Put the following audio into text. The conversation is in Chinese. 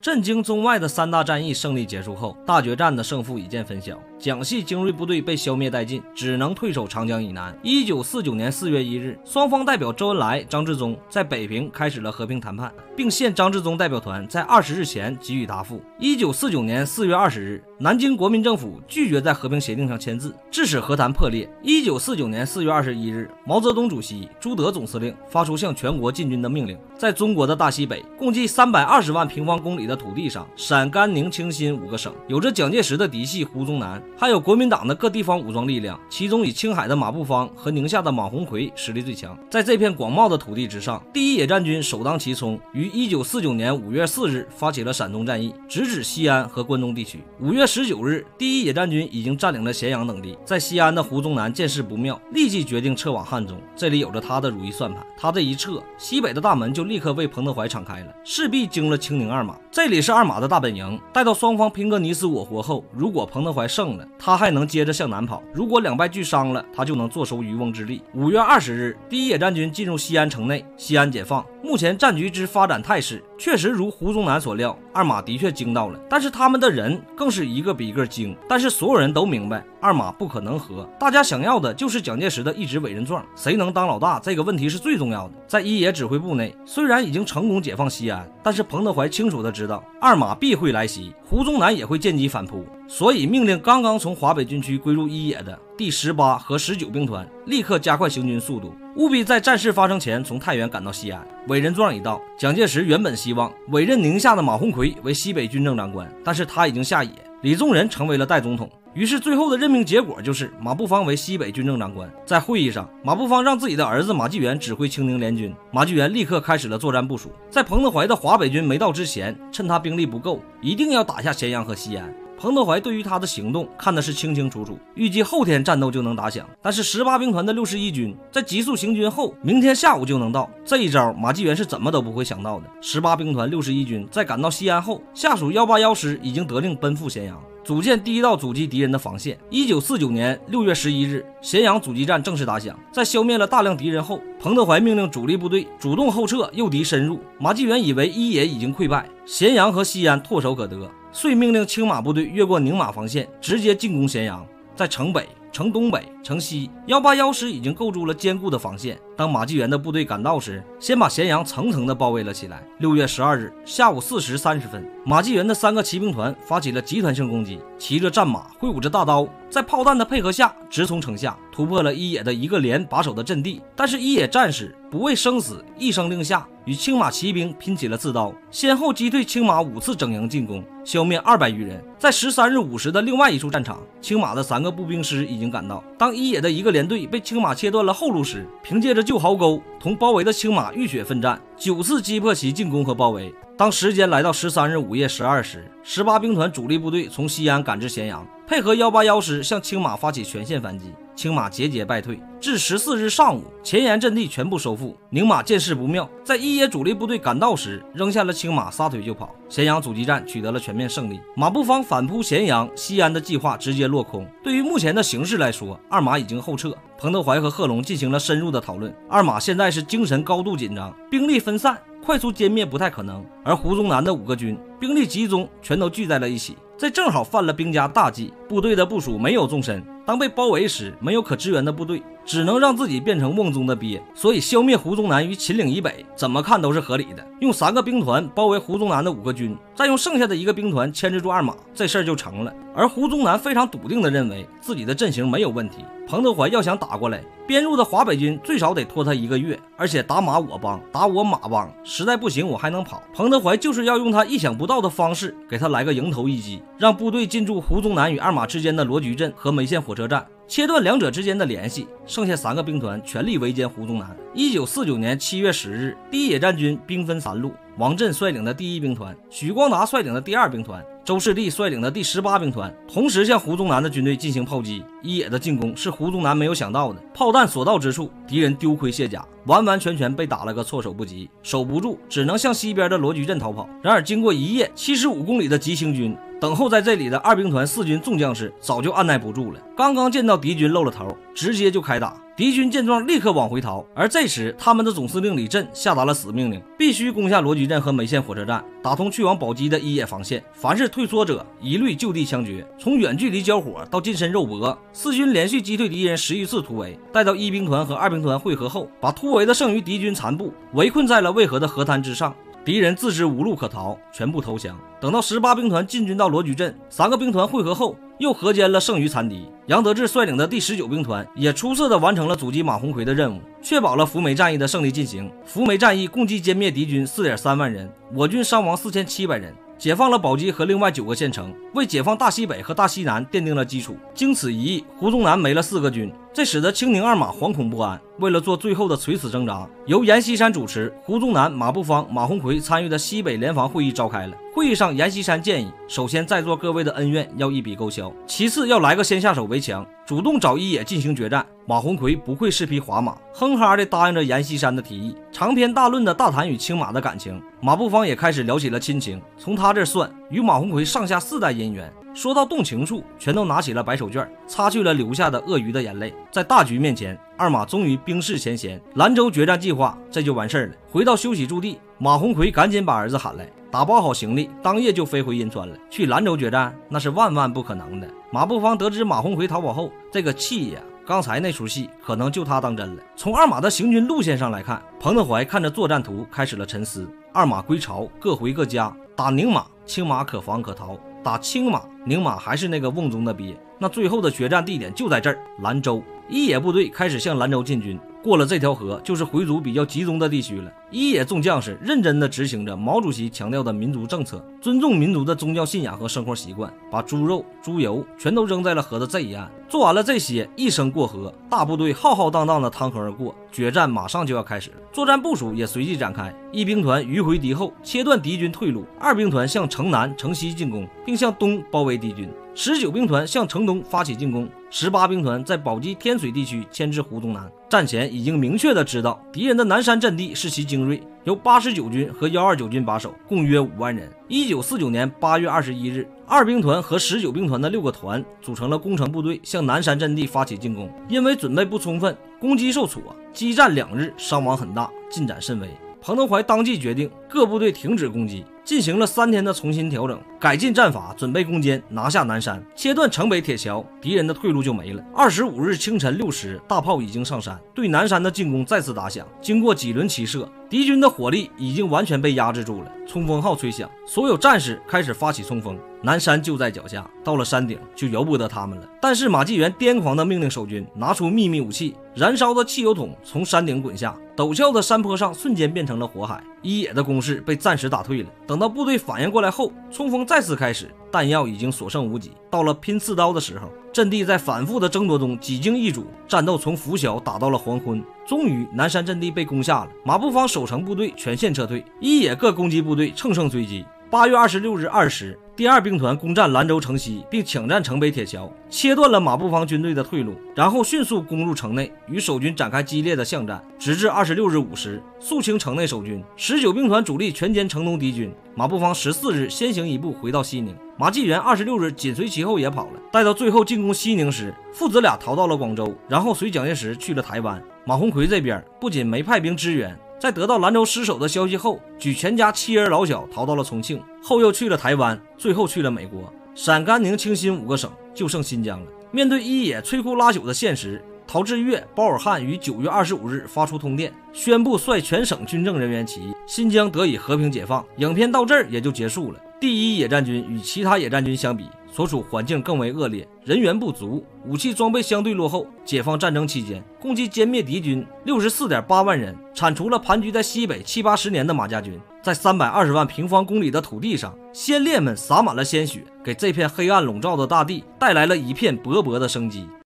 震惊中外的三大战役胜利结束后，大决战的胜负已见分晓。蒋系精锐部队被消灭殆尽，只能退守长江以南。一九四九年四月一日，双方代表周恩来、张治中在北平开始了和平谈判，并限张治中代表团在二十日前给予答复。一九四九年四月二十日，南京国民政府拒绝在和平协定上签字，致使和谈破裂。一九四九年四月二十一日，毛泽东主席、朱德总司令发出向全国进军的命令，在中国的大西北，共计三百二十万平方公里的土地上，陕甘宁清新五个省，有着蒋介石的嫡系胡宗南。还有国民党的各地方武装力量，其中以青海的马步芳和宁夏的马鸿逵实力最强。在这片广袤的土地之上，第一野战军首当其冲，于一九四九年五月四日发起了陕东战役，直指西安和关中地区。五月十九日，第一野战军已经占领了咸阳等地。在西安的胡宗南见势不妙，立即决定撤往汉中。这里有着他的如意算盘，他这一撤，西北的大门就立刻为彭德怀敞开了，势必惊了清宁二马。这里是二马的大本营。待到双方拼个你死我活后，如果彭德怀胜了，他还能接着向南跑；如果两败俱伤了，他就能坐收渔翁之利。五月二十日，第一野战军进入西安城内，西安解放。目前战局之发展态势，确实如胡宗南所料，二马的确惊到了。但是他们的人更是一个比一个精。但是所有人都明白，二马不可能和。大家想要的就是蒋介石的一纸委任状，谁能当老大，这个问题是最重要的。在一野指挥部内，虽然已经成功解放西安，但是彭德怀清楚的知道，二马必会来袭，胡宗南也会见机反扑。所以命令刚刚从华北军区归入一野的第十八和十九兵团立刻加快行军速度，务必在战事发生前从太原赶到西安。委任状已到，蒋介石原本希望委任宁夏的马鸿逵为西北军政长官，但是他已经下野，李宗仁成为了代总统。于是最后的任命结果就是马步芳为西北军政长官。在会议上，马步芳让自己的儿子马继元指挥清宁联军，马继元立刻开始了作战部署，在彭德怀的华北军没到之前，趁他兵力不够，一定要打下咸阳和西安。彭德怀对于他的行动看的是清清楚楚，预计后天战斗就能打响。但是十八兵团的六十一军在急速行军后，明天下午就能到。这一招马继元是怎么都不会想到的。十八兵团六十一军在赶到西安后，下属幺八幺师已经得令奔赴咸阳，组建第一道阻击敌人的防线。一九四九年六月十一日，咸阳阻击战正式打响。在消灭了大量敌人后，彭德怀命令主力部队主动后撤，诱敌深入。马继元以为一野已经溃败，咸阳和西安唾手可得。遂命令青马部队越过宁马防线，直接进攻咸阳。在城北、城东北、城西，幺八幺师已经构筑了坚固的防线。当马继元的部队赶到时，先把咸阳层层的包围了起来。六月十二日下午四时三十分，马继元的三个骑兵团发起了集团性攻击，骑着战马，挥舞着大刀，在炮弹的配合下，直冲城下，突破了一野的一个连把守的阵地。但是，一野战士不畏生死，一声令下，与青马骑兵拼起了刺刀，先后击退青马五次整营进攻，消灭二百余人。在十三日午时的另外一处战场，青马的三个步兵师已经赶到。当一野的一个连队被青马切断了后路时，凭借着旧壕沟同包围的青马浴血奋战，九次击破其进攻和包围。当时间来到十三日午夜十二时，十八兵团主力部队从西安赶至咸阳，配合幺八幺师向青马发起全线反击，青马节节败退。至十四日上午，前沿阵地全部收复。宁马见势不妙，在一野主力部队赶到时，扔下了青马，撒腿就跑。咸阳阻击战取得了全面胜利，马步芳反扑咸阳、西安的计划直接落空。对于目前的形势来说，二马已经后撤。彭德怀和贺龙进行了深入的讨论，二马现在是精神高度紧张，兵力分散，快速歼灭不太可能。而胡宗南的五个军兵力集中，全都聚在了一起，这正好犯了兵家大忌，部队的部署没有纵深。当被包围时，没有可支援的部队，只能让自己变成瓮中的鳖。所以，消灭胡宗南于秦岭以北，怎么看都是合理的。用三个兵团包围胡宗南的五个军，再用剩下的一个兵团牵制住二马，这事儿就成了。而胡宗南非常笃定地认为自己的阵型没有问题。彭德怀要想打过来，编入的华北军最少得拖他一个月，而且打马我帮，打我马帮，实在不行我还能跑。彭德怀就是要用他意想不到的方式，给他来个迎头一击，让部队进驻胡宗南与二马之间的罗局镇和梅县火车站，切断两者之间的联系。剩下三个兵团全力围歼胡宗南。一九四九年七月十日，第一野战军兵分三路，王震率领的第一兵团，许光达率领的第二兵团。周士第率领的第十八兵团同时向胡宗南的军队进行炮击，一野的进攻是胡宗南没有想到的，炮弹所到之处，敌人丢盔卸甲，完完全全被打了个措手不及，守不住，只能向西边的罗局镇逃跑。然而经过一夜七十五公里的急行军，等候在这里的二兵团四军众将士早就按耐不住了，刚刚见到敌军露了头，直接就开打。敌军见状，立刻往回逃。而这时，他们的总司令李振下达了死命令，必须攻下罗局镇和梅县火车站，打通去往宝鸡的一野防线。凡是退缩者，一律就地枪决。从远距离交火到近身肉搏，四军连续击退敌人十余次突围。待到一兵团和二兵团会合后，把突围的剩余敌军残部围困在了渭河的河滩之上。敌人自知无路可逃，全部投降。等到十八兵团进军到罗局镇，三个兵团会合后，又合歼了剩余残敌。杨得志率领的第十九兵团也出色的完成了阻击马鸿逵的任务，确保了福梅战役的胜利进行。福梅战役共计歼灭敌军四点三万人，我军伤亡四千七百人。解放了宝鸡和另外九个县城，为解放大西北和大西南奠定了基础。经此一役，胡宗南没了四个军，这使得清宁二马惶恐不安。为了做最后的垂死挣扎，由阎锡山主持，胡宗南、马步芳、马鸿逵参与的西北联防会议召开了。会议上，阎锡山建议，首先在座各位的恩怨要一笔勾销，其次要来个先下手为强，主动找一野进行决战。马鸿逵不愧是匹滑马，哼哈的答应着阎锡山的提议，长篇大论的大谈与青马的感情。马步芳也开始聊起了亲情，从他这算，与马鸿逵上下四代姻缘。说到动情处，全都拿起了白手绢，擦去了流下的鳄鱼的眼泪。在大局面前，二马终于冰释前嫌，兰州决战计划这就完事儿了。回到休息驻地，马鸿逵赶紧把儿子喊来，打包好行李，当夜就飞回银川了。去兰州决战，那是万万不可能的。马步芳得知马鸿逵逃跑后，这个气呀！刚才那出戏可能就他当真了。从二马的行军路线上来看，彭德怀看着作战图，开始了沉思。二马归巢，各回各家。打宁马，青马可防可逃。打青马，宁马还是那个瓮中的鳖。那最后的决战地点就在这儿，兰州。一野部队开始向兰州进军。过了这条河，就是回族比较集中的地区了。一野众将士认真地执行着毛主席强调的民族政策，尊重民族的宗教信仰和生活习惯，把猪肉、猪油全都扔在了河的这一岸。做完了这些，一声过河，大部队浩浩荡荡地趟河而过。决战马上就要开始了，作战部署也随即展开。一兵团迂回敌后，切断敌军退路；二兵团向城南、城西进攻，并向东包围敌军。十九兵团向城东发起进攻，十八兵团在宝鸡天水地区牵制胡宗南。战前已经明确的知道敌人的南山阵地是其精锐，由八十九军和幺二九军把守，共约五万人。一九四九年八月二十一日，二兵团和十九兵团的六个团组成了工程部队，向南山阵地发起进攻。因为准备不充分，攻击受挫，激战两日，伤亡很大，进展甚微。彭德怀当即决定各部队停止攻击。进行了三天的重新调整，改进战法，准备攻坚，拿下南山，切断城北铁桥，敌人的退路就没了。二十五日清晨六时，大炮已经上山，对南山的进攻再次打响。经过几轮齐射，敌军的火力已经完全被压制住了。冲锋号吹响，所有战士开始发起冲锋。南山就在脚下，到了山顶就由不得他们了。但是马继元癫狂地命令守军拿出秘密武器，燃烧的汽油桶从山顶滚下，陡峭的山坡上瞬间变成了火海。一野的攻势被暂时打退了。等到部队反应过来后，冲锋再次开始，弹药已经所剩无几。到了拼刺刀的时候，阵地在反复的争夺中几经易主，战斗从拂晓打到了黄昏。终于，南山阵地被攻下了。马步芳守城部队全线撤退，一野各攻击部队乘胜追击。八月二十六日二时，第二兵团攻占兰州城西，并抢占城北铁桥，切断了马步芳军队的退路，然后迅速攻入城内，与守军展开激烈的巷战，直至二十六日五时，肃清城内守军。十九兵团主力全歼城东敌军。马步芳十四日先行一步回到西宁，马继元二十六日紧随其后也跑了。待到最后进攻西宁时，父子俩逃到了广州，然后随蒋介石去了台湾。马鸿逵这边不仅没派兵支援。在得到兰州失守的消息后，举全家妻儿老小逃到了重庆，后又去了台湾，最后去了美国。陕甘宁清新五个省就剩新疆了。面对一野摧枯拉朽的现实，陶峙岳、包尔汉于九月二十五日发出通电，宣布率全省军政人员起义，新疆得以和平解放。影片到这儿也就结束了。第一野战军与其他野战军相比，所处环境更为恶劣，人员不足，武器装备相对落后。解放战争期间，共计歼灭敌军六十四点八万人，铲除了盘踞在西北七八十年的马家军。在三百二十万平方公里的土地上，先烈们洒满了鲜血，给这片黑暗笼罩的大地带来了一片勃勃的生机。